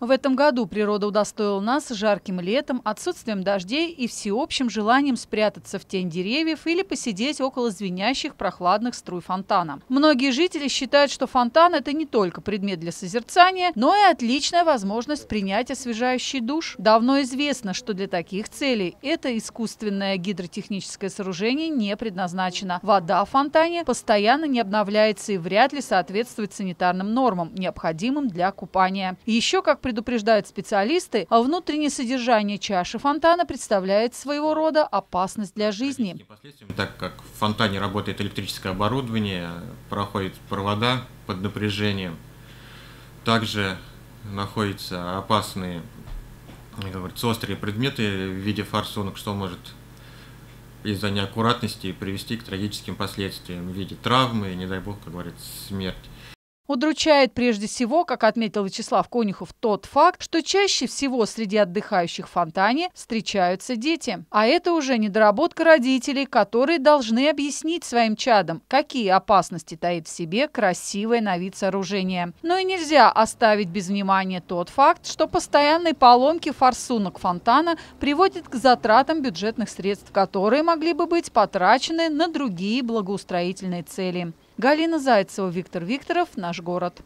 В этом году природа удостоила нас жарким летом, отсутствием дождей и всеобщим желанием спрятаться в тень деревьев или посидеть около звенящих прохладных струй фонтана. Многие жители считают, что фонтан – это не только предмет для созерцания, но и отличная возможность принять освежающий душ. Давно известно, что для таких целей это искусственное гидротехническое сооружение не предназначено. Вода в фонтане постоянно не обновляется и вряд ли соответствует санитарным нормам, необходимым для купания. Еще, как предупреждают специалисты, а внутреннее содержание чаши фонтана представляет своего рода опасность для жизни. Так как в фонтане работает электрическое оборудование, проходят провода под напряжением, также находятся опасные как говорится, острые предметы в виде форсунок, что может из-за неаккуратности привести к трагическим последствиям в виде травмы, не дай бог, как говорится, смерти. Удручает прежде всего, как отметил Вячеслав Конюхов, тот факт, что чаще всего среди отдыхающих в фонтане встречаются дети. А это уже недоработка родителей, которые должны объяснить своим чадам, какие опасности таит в себе красивое на вид сооружение. Но и нельзя оставить без внимания тот факт, что постоянные поломки форсунок фонтана приводят к затратам бюджетных средств, которые могли бы быть потрачены на другие благоустроительные цели. Галина Зайцева, Виктор Викторов, «Наш город».